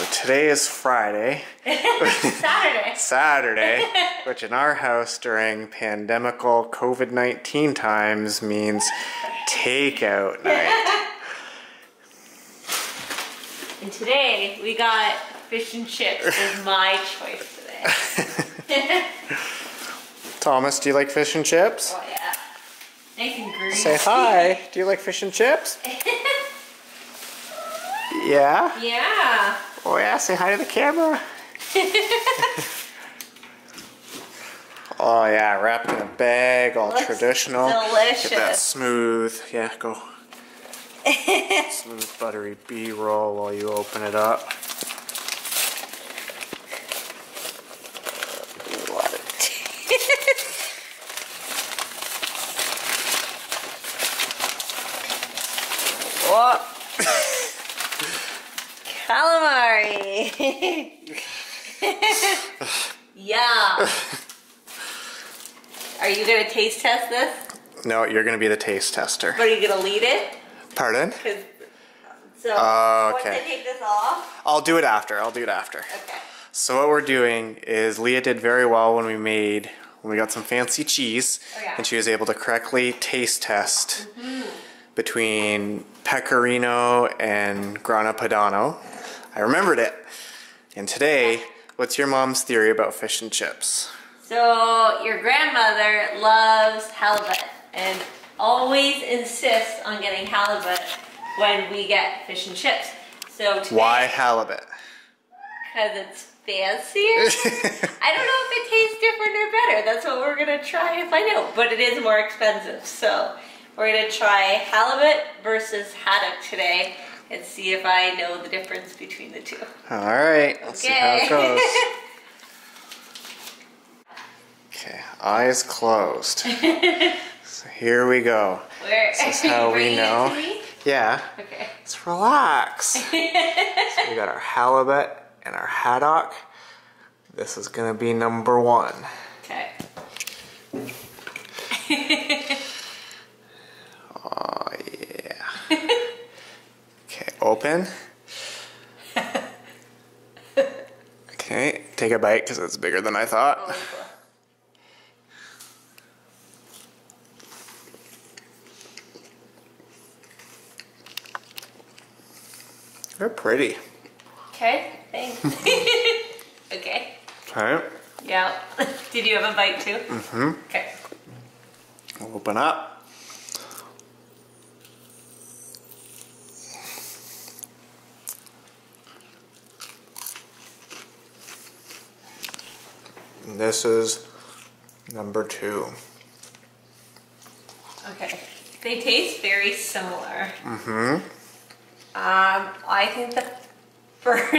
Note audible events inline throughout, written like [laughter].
So today is Friday, [laughs] Saturday. Saturday, [laughs] which in our house during pandemical COVID 19 times means takeout [laughs] night. And today we got fish and chips is my choice today. Thomas, do you like fish and chips? oh yeah. Nice and greasy. Say hi. Do you like fish and chips? Yeah? yeah. Oh, yeah. Say hi to the camera. [laughs] Oh, yeah. Wrapped in a bag, all Looks traditional. Get that smooth. Yeah, go. [laughs] smooth, buttery B roll while you open it up. What? [laughs] Calamari. [laughs] yeah. Are you gonna taste test this? No, you're going to be the taste tester. But are you gonna lead it? Pardon? so Oh, once I okay. take this off. I'll do it after. I'll do it after. Okay. So what we're doing is Leah did very well when we made when we got some fancy cheese, Oh, yeah. and she was able to correctly taste test mm-hmm. between pecorino and grana padano. I remembered it. And today, what's your mom's theory about fish and chips? So your grandmother loves halibut and always insists on getting halibut when we get fish and chips. So today, Why halibut? Because it's fancier. [laughs] I don't know if it tastes different or better. That's what we're gonna try and find out. But it is more expensive, so we're gonna try halibut versus haddock today and see if I know the difference between the two. All right, let's see how it goes. [laughs] Okay, eyes closed. [laughs] so here we go. Where This is [laughs] how we know. Yeah, Okay. let's relax. so we got our halibut and our haddock. This is gonna be number one. Okay. Oh yeah. okay, open. [laughs] Okay, take a bite because it's bigger than I thought. They're pretty. Okay. Thanks. [laughs] okay. Okay, Yeah. [laughs] Did you have a bite too? Mm-hmm. Okay. open up. And this is number two. Okay. They taste very similar. Mm-hmm. Um, I think the [laughs] first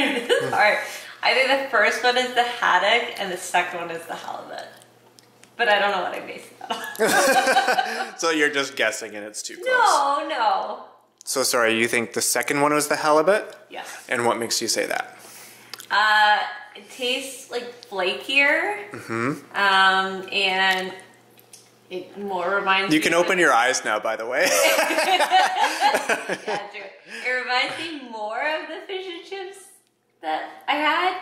part, I think the first one is the haddock and the second one is the halibut. But I don't know what I based that on. [laughs] So you're just guessing and it's too close. no, no. So sorry, you think the second one was the halibut? Yes. And what makes you say that? Uh, it tastes like flakier. Mm-hmm. Um, and it more reminds You can of- open your eyes now, by the way. [laughs] [laughs] Yeah, true. It reminds me more of the fish and chips that I had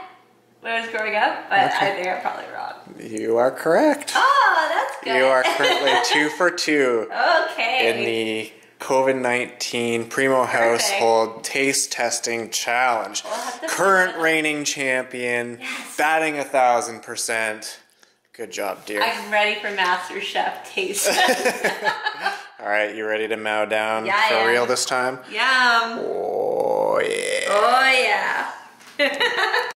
when I was growing up, but I think I'm probably wrong. you are correct. Oh, that's good. You are currently two for two [laughs] okay. in the COVID 19 Primeau Household Taste Testing Challenge. We'll Current reigning champion, batting a thousand percent. Good job, dear. I'm ready for Master Chef taste. [laughs] [laughs] All right, you ready to mow down Yeah, for am. real this time? Yum. Oh, yeah. Oh yeah. [laughs]